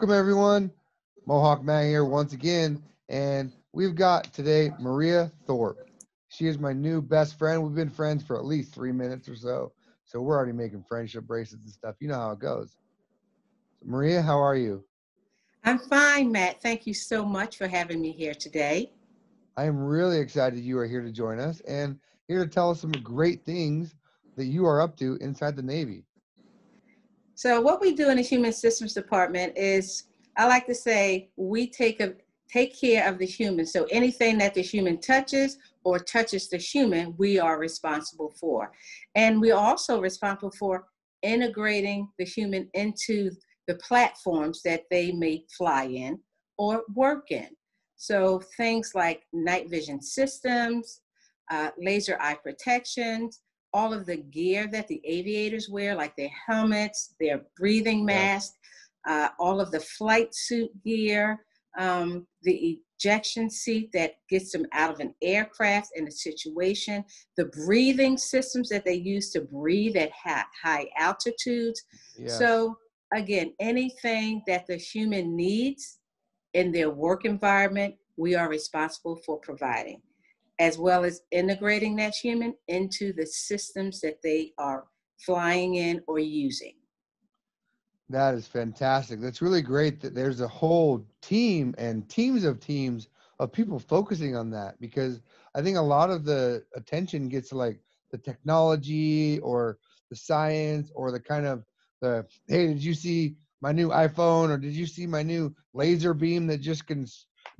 Welcome, everyone. Mohawk Matt here once again, and we've got today Maria Thorpe. She is my new best friend. We've been friends for at least three minutes or so, so we're already making friendship bracelets and stuff. You know how it goes. Maria, how are you? I'm fine, Matt. Thank you so much for having me here today. I am really excited you are here to join us and here to tell us some great things that you are up to inside the Navy. So what we do in the Human Systems Department is, I like to say, we take a take care of the human. So anything that the human touches or touches the human, we are responsible for. And we're also responsible for integrating the human into the platforms that they may fly in or work in. So things like night vision systems, uh, laser eye protections, all of the gear that the aviators wear, like their helmets, their breathing mask, uh, all of the flight suit gear, um, the ejection seat that gets them out of an aircraft in a situation, the breathing systems that they use to breathe at high altitudes. Yeah. So, again, anything that the human needs in their work environment, we are responsible for providing as well as integrating that human into the systems that they are flying in or using. That is fantastic. That's really great that there's a whole team and teams of teams of people focusing on that because I think a lot of the attention gets like the technology or the science or the kind of the hey, did you see my new iPhone or did you see my new laser beam that just can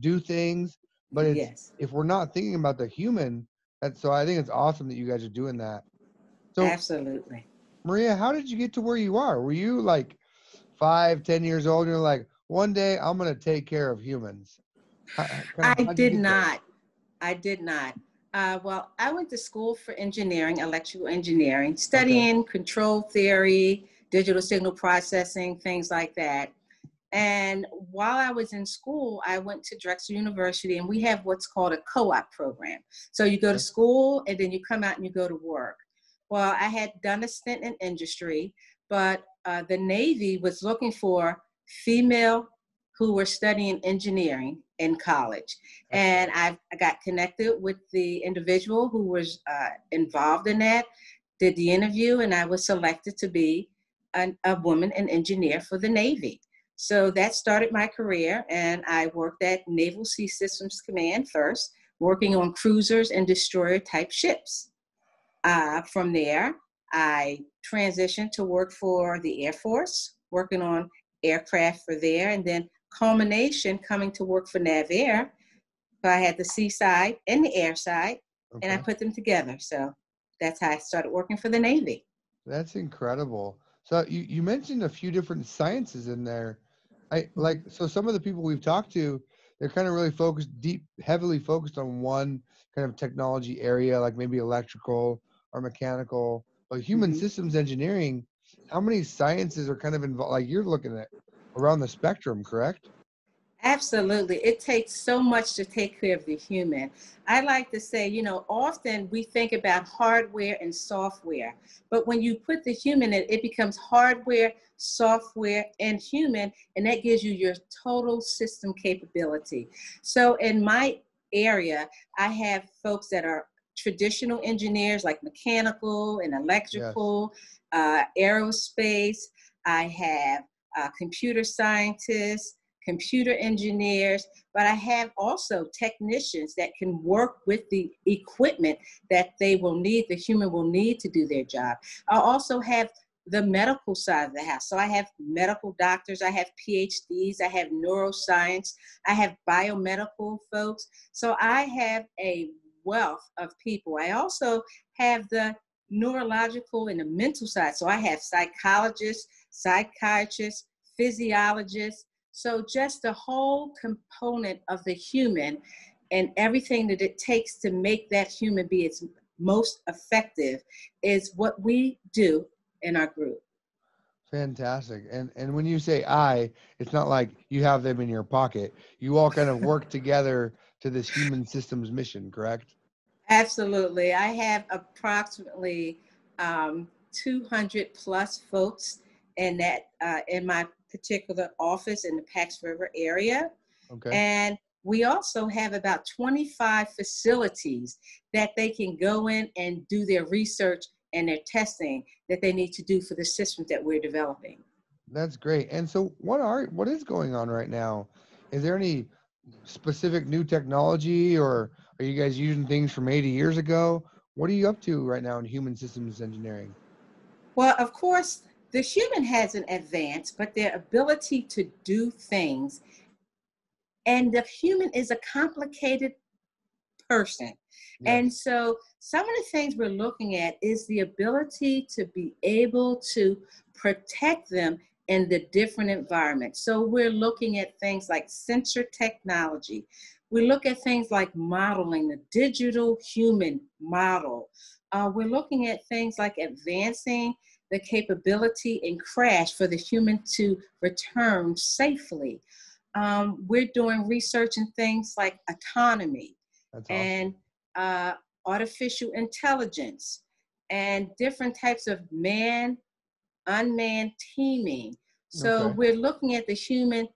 do things? But yes. if we're not thinking about the human, and so I think it's awesome that you guys are doing that. So absolutely, Maria, how did you get to where you are? Were you like five, ten years old, and you're like, one day I'm gonna take care of humans? How, I did not. I did not. Uh, well, I went to school for engineering, electrical engineering, studying okay. control theory, digital signal processing, things like that. And while I was in school, I went to Drexel University, and we have what's called a co op program. So you go to school, and then you come out and you go to work. Well, I had done a stint in industry, but uh, the Navy was looking for female who were studying engineering in college. And I, I got connected with the individual who was uh, involved in that, did the interview, and I was selected to be an, a woman, an engineer for the Navy. So that started my career, and I worked at Naval Sea Systems Command first, working on cruisers and destroyer type ships. Uh, from there, I transitioned to work for the Air Force, working on aircraft for there, and then culmination coming to work for NavAir. So I had the sea side and the air side, okay. and I put them together. So that's how I started working for the Navy. That's incredible. So you, you mentioned a few different sciences in there. I like so some of the people we've talked to, they're kind of really focused deep, heavily focused on one kind of technology area, like maybe electrical or mechanical. But human mm-hmm. systems engineering, how many sciences are kind of involved? Like you're looking at around the spectrum, correct? Absolutely. It takes so much to take care of the human. I like to say, you know, often we think about hardware and software, but when you put the human in, it becomes hardware, software, and human, and that gives you your total system capability. So in my area, I have folks that are traditional engineers like mechanical and electrical, yes. uh, aerospace. I have uh, computer scientists computer engineers, but I have also technicians that can work with the equipment that they will need, the human will need to do their job. I also have the medical side of the house. So I have medical doctors, I have PhDs, I have neuroscience, I have biomedical folks. So I have a wealth of people. I also have the neurological and the mental side. So I have psychologists, psychiatrists, physiologists, so just the whole component of the human and everything that it takes to make that human be its most effective is what we do in our group. Fantastic. And and when you say I, it's not like you have them in your pocket. You all kind of work together to this human systems mission, correct? Absolutely. I have approximately um, 200 plus folks in that uh, in my particular office in the Pax River area. Okay. And we also have about 25 facilities that they can go in and do their research and their testing that they need to do for the systems that we're developing. That's great. And so what are what is going on right now? Is there any specific new technology or are you guys using things from 80 years ago? What are you up to right now in human systems engineering? Well, of course, the human has an advance, but their ability to do things, and the human is a complicated person. Yeah. And so, some of the things we're looking at is the ability to be able to protect them in the different environments. So, we're looking at things like sensor technology. We look at things like modeling, the digital human model. Uh, we're looking at things like advancing the capability and crash for the human to return safely. Um, we're doing research in things like autonomy awesome. and uh, artificial intelligence and different types of man unmanned teaming. So Okay. we're looking at the human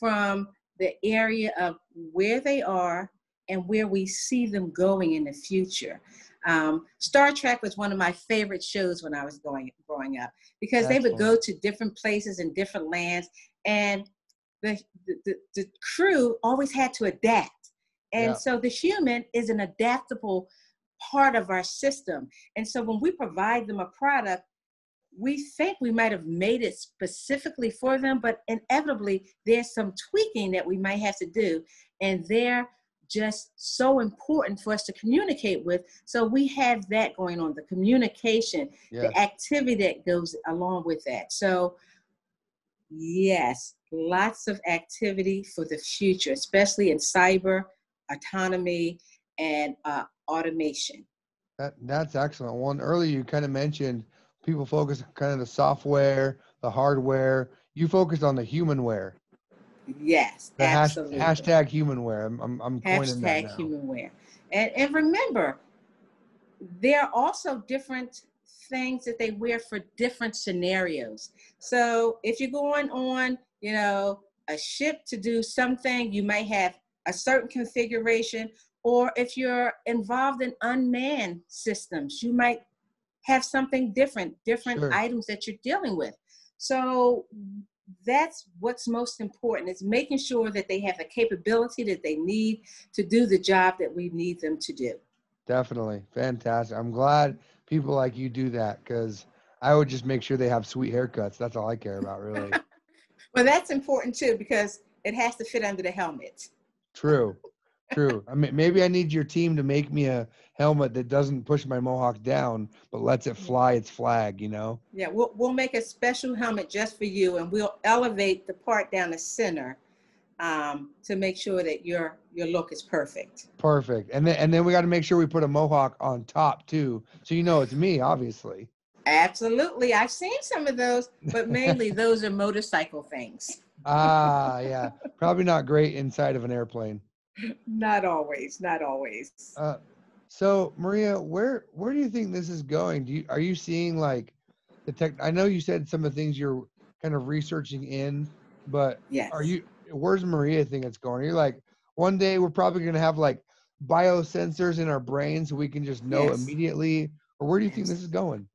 from the area of where they are and where we see them going in the future. Um, Star Trek was one of my favorite shows when I was going growing up because they would go to different places and different lands, and the the, the, crew always had to adapt. And Yeah. so the human is an adaptable part of our system. And so when we provide them a product, we think we might have made it specifically for them, but inevitably there's some tweaking that we might have to do. And they're just so important for us to communicate with. So we have that going on the communication, the activity that goes along with that. So, yes, lots of activity for the future, especially in cyber, autonomy, and uh, automation. That that's excellent. One earlier you kind of mentioned people focus on kind of the software, the hardware. You focus on the humanware. Yes, The absolutely. hashtag humanware. I'm I'm, I'm coining that hashtag now. humanware. And, and remember, there are also different things that they wear for different scenarios. So if you're going on, you know, a ship to do something, you might have a certain configuration. Or if you're involved in unmanned systems, you might have something different, different Sure. items that you're dealing with. So that's what's most important is making sure that they have the capability that they need to do the job that we need them to do. Definitely. Fantastic. I'm glad people like you do that because I would just make sure they have sweet haircuts. That's all I care about, really. Well, that's important too because it has to fit under the helmet. True. True. I mean, maybe I need your team to make me a helmet that doesn't push my mohawk down, but lets it fly its flag, you know? Yeah, we'll, we'll make a special helmet just for you and we'll elevate the part down the center um, to make sure that your your look is perfect. Perfect. And then and then we got to make sure we put a mohawk on top too, so you know it's me, obviously. Absolutely. I've seen some of those, but mainly those are motorcycle things. Ah, yeah. Probably not great inside of an airplane. Not always, not always. Uh, so Maria, where where do you think this is going? Do you are you seeing like the tech? I know you said some of the things you're kind of researching in, but yes. are you? Where's Maria think it's going? You're like one day we're probably gonna have like biosensors in our brains so we can just know Yes. immediately, or where do you think this is going?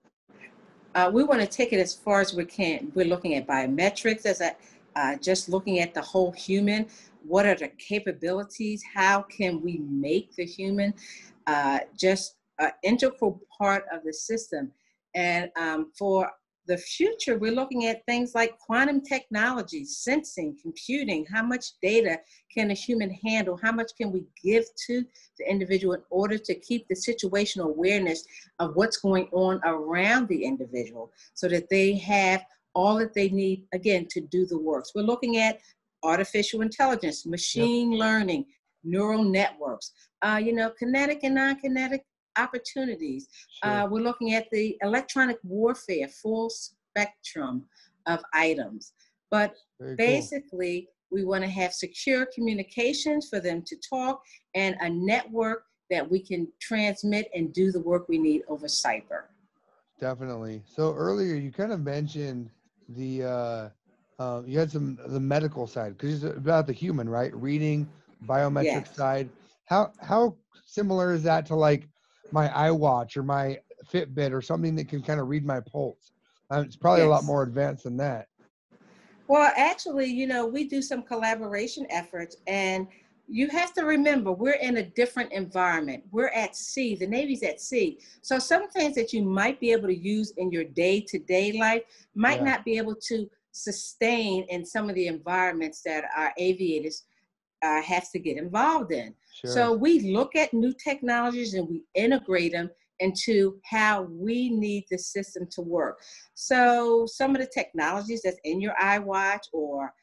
Uh, we want to take it as far as we can. We're looking at biometrics as a uh, just looking at the whole human. What are the capabilities? How can we make the human uh, just an integral part of the system? And um, for the future, we're looking at things like quantum technology, sensing, computing. How much data can a human handle? How much can we give to the individual in order to keep the situational awareness of what's going on around the individual so that they have all that they need, again, to do the works. We're looking at artificial intelligence, machine learning, neural networks, uh, you know, kinetic and non kinetic opportunities. Sure. Uh, we're looking at the electronic warfare, full spectrum of items. But Very cool. basically, we want to have secure communications for them to talk and a network that we can transmit and do the work we need over cyber. Definitely. So earlier you kind of mentioned the uh uh, you had some the medical side because it's about the human, right? Reading, biometric Yes. side. How how similar is that to like my iWatch or my Fitbit or something that can kind of read my pulse? Uh, it's probably a lot more advanced than that. Well, actually, you know, we do some collaboration efforts, and you have to remember we're in a different environment. We're at sea, the Navy's at sea. So, some things that you might be able to use in your day to day life might Yeah. not be able to sustain in some of the environments that our aviators uh, have to get involved in. Sure. So, we look at new technologies and we integrate them into how we need the system to work. So some of the technologies that's in your iWatch or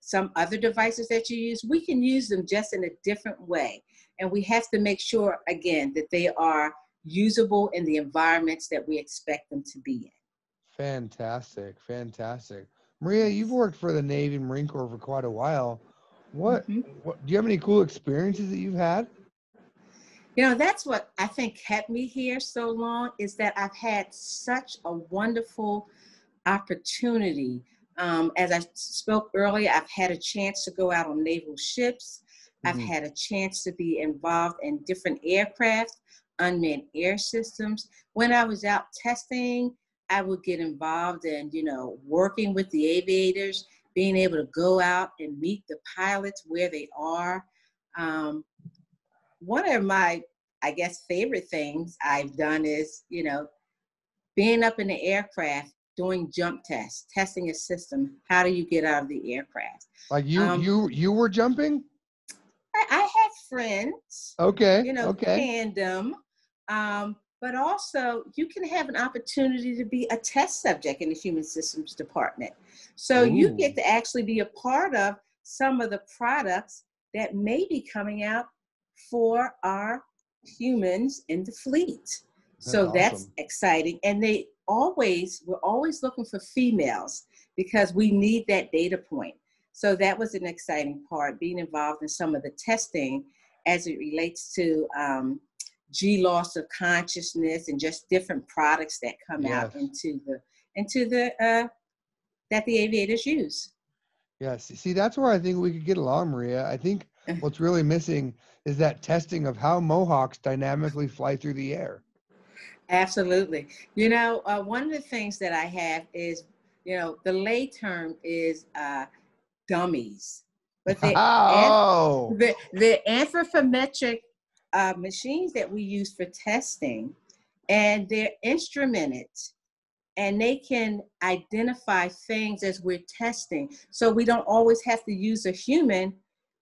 some other devices that you use, we can use them just in a different way. And we have to make sure, again, that they are usable in the environments that we expect them to be in. fantastic, fantastic. Maria, you've worked for the Navy and Marine Corps for quite a while. What, Mhm. what do you have any cool experiences that you've had? You know, that's what I think kept me here so long is that I've had such a wonderful opportunity. Um, as I spoke earlier, I've had a chance to go out on naval ships. I've Mhm. had a chance to be involved in different aircraft, unmanned air systems. When I was out testing, I would get involved in, you know, working with the aviators, being able to go out and meet the pilots where they are. Um, one of my i guess favorite things i've done is you know being up in the aircraft doing jump tests testing a system how do you get out of the aircraft Like you, Um, you, you were jumping? i, I have friends Okay. you know okay. tandem um, but also you can have an opportunity to be a test subject in the human systems department. So you get to actually be a part of some of the products that may be coming out for our humans in the fleet. So That's that's awesome. exciting. And they always we're always looking for females because we need that data point. So that was an exciting part being involved in some of the testing as it relates to um, G loss of consciousness and just different products that come out into the into the uh, that the aviators use. Yes. See, that's where I think we could get along, Maria. I think what's really missing is that testing of how Mohawks dynamically fly through the air. Absolutely. You know, uh, one of the things that I have is, you know, the lay term is uh, dummies, but the oh, the, the anthropometric uh, machines that we use for testing, and they're instrumented, and they can identify things as we're testing. So we don't always have to use a human.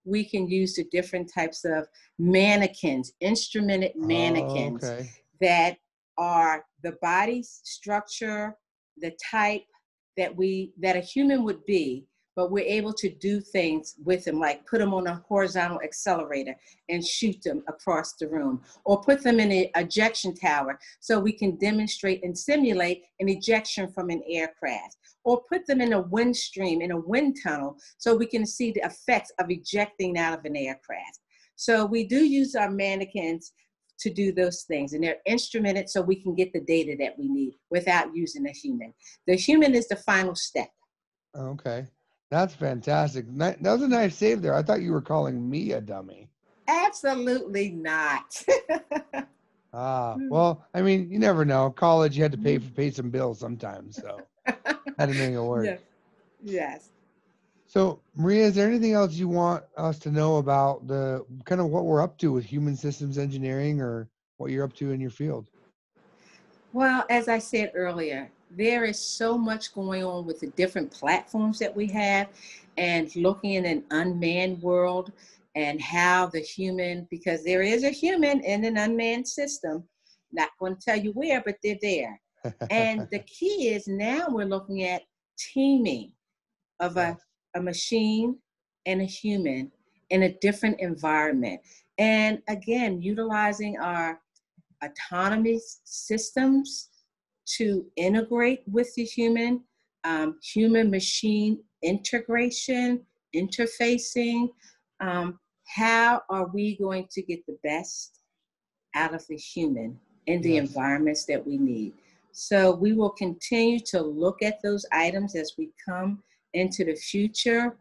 We can use the different types of mannequins, instrumented mannequins Oh, okay. that are the body structure, the type that we that a human would be, but we're able to do things with them, like put them on a horizontal accelerator and shoot them across the room, or put them in an ejection tower so we can demonstrate and simulate an ejection from an aircraft, or put them in a wind stream in a wind tunnel so we can see the effects of ejecting out of an aircraft. So we do use our mannequins to do those things and they're instrumented so we can get the data that we need without using a human. The human is the final step. Okay. That's fantastic. That was a nice save there. I thought you were calling me a dummy. Absolutely not. Ah, Hmm. well, I mean, you never know. College, you had to pay for pay some bills sometimes, so had to make it work. Yeah. Yes. So, Maria, is there anything else you want us to know about the kind of what we're up to with human systems engineering or what you're up to in your field? Well, as I said earlier, there is so much going on with the different platforms that we have and looking in an unmanned world and how the human, because there is a human in an unmanned system, not going to tell you where, but they're there. And the key is now we're looking at teaming of a, a machine and a human in a different environment. And again, utilizing our autonomy systems to integrate with the human, um, human machine integration, interfacing. Um, how are we going to get the best out of the human in the Yes. environments that we need? So we will continue to look at those items as we come into the future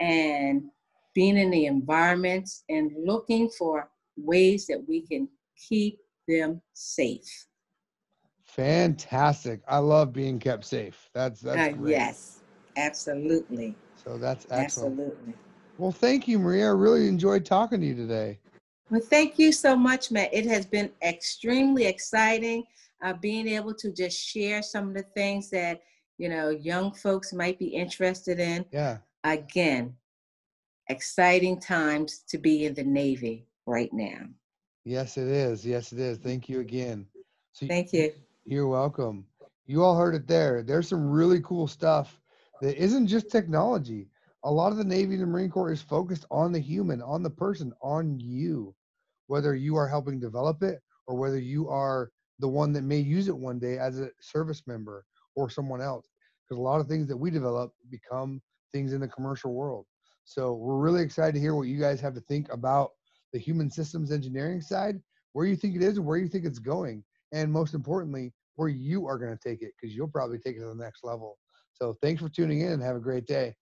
and being in the environments and looking for ways that we can keep them safe. Fantastic. I love being kept safe. That's that's Uh, great. yes, absolutely. So that's excellent. Absolutely. Well, thank you, Maria. I really enjoyed talking to you today. Well, thank you so much, Matt. It has been extremely exciting uh, being able to just share some of the things that you know young folks might be interested in. Yeah. Again, exciting times to be in the Navy right now. Yes, it is. Yes, it is. Thank you again. So Thank you. You're welcome. You all heard it there. There's some really cool stuff that isn't just technology. A lot of the Navy and the Marine Corps is focused on the human, on the person, on you, whether you are helping develop it or whether you are the one that may use it one day as a service member or someone else. Because a lot of things that we develop become things in the commercial world. So we're really excited to hear what you guys have to think about the human systems engineering side, where you think it is and where you think it's going and most importantly, where you are going to take it because you'll probably take it to the next level. So thanks for tuning in and have a great day.